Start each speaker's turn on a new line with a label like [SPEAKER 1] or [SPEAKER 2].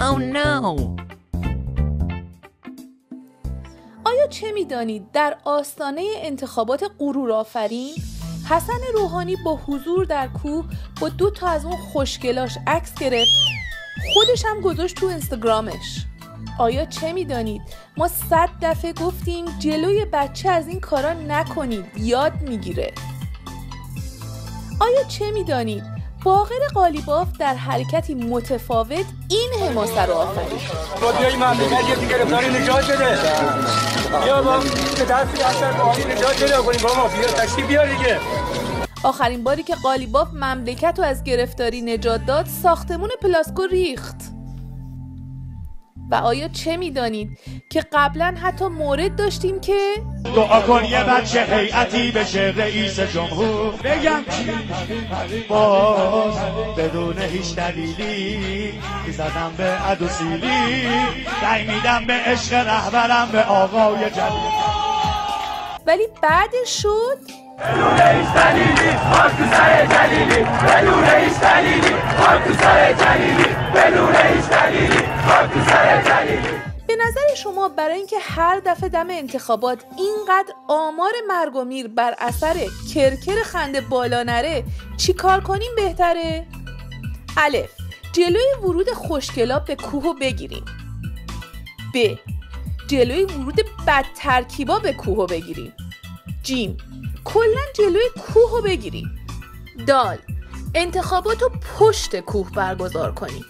[SPEAKER 1] Oh no.
[SPEAKER 2] آیا چه می‌دانید در آستانه انتخابات آفرین حسن روحانی با حضور در کوه با دو تا از اون خوشگلاش عکس گرفت خودش هم گذاشت تو اینستاگرامش؟ آیا چه می‌دانید؟ ما صد دفعه گفتیم جلوی بچه از این کارا نکنید یاد می‌گیره. آیا چه می‌دانید؟ باقر قالیباف در حرکتی متفاوت این حماسه رو آفرید.
[SPEAKER 3] با بیایی مملکت یه گرفتاری نجات بده. بیا با به دستی اثر با نجات بده کنیم با ما بیا تشکیل بیا دیگه.
[SPEAKER 2] آخرین باری که قالیباف مملکت رو از گرفتاری نجات داد ساختمون پلاسکو ریخت. و آیا چه می‌دانید که قبلا حتی مورد داشتیم که
[SPEAKER 4] دعا کن یه بچه هیئتی بشه رئیس جمهور. بگم چی؟ باز بدون هیچ دلیلی زدم به عدو سیلی رای میدم به عشق رهبرم به آقای جلیلی
[SPEAKER 2] ولی بعدش شد؟
[SPEAKER 3] بدون هیچ دلیلی خاک تو سر جلیلی. بدون هیچ دلیلی خاک تو سر جلیلی. بدون هیچ دلیلی خاک تو سر
[SPEAKER 2] به نظر شما برای اینکه هر دفعه دم انتخابات اینقدر آمار مرگ و میر بر اثر کرکر خنده بالا نره چی کار کنیم بهتره؟ الف جلوی ورود خوشگلاب به کوه بگیریم. ب جلوی ورود بد ترکیبا به کوه بگیریم. جیم کلا جلوی کوه بگیریم. دال انتخابات رو پشت کوه برگزار کنیم.